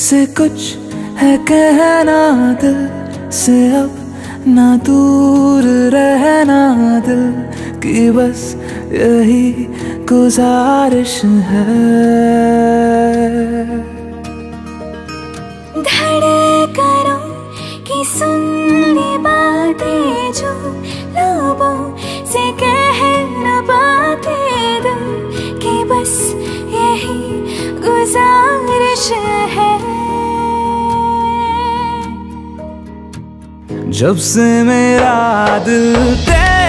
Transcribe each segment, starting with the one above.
से कुछ है कहना दिल से अब ना दूर रहना दिल की बस यही गुजारिश है। धड़कनों की सुननी बातें जो लबों से कह न पाते की बस यही गुजारिश है। जब से मेरा दिल तेरा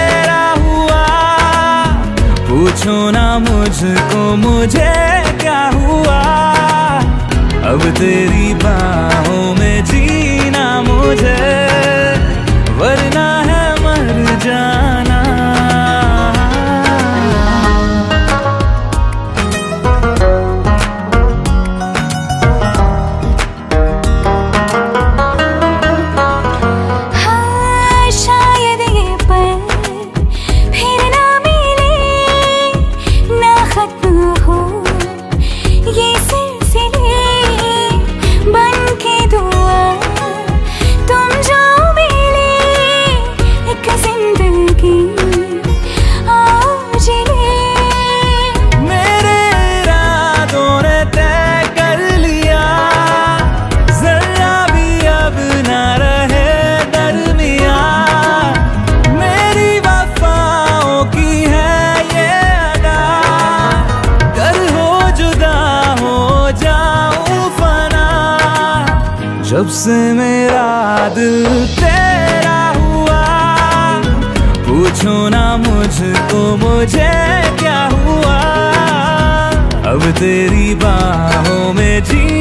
पूछो ना मुझको मुझे क्या हुआ? अब तेरी बाहों Yes. जब से मेरा दिल तेरा हुआ, पूछो ना मुझको, मुझे क्या हुआ? अब तेरी बाहों में मुझे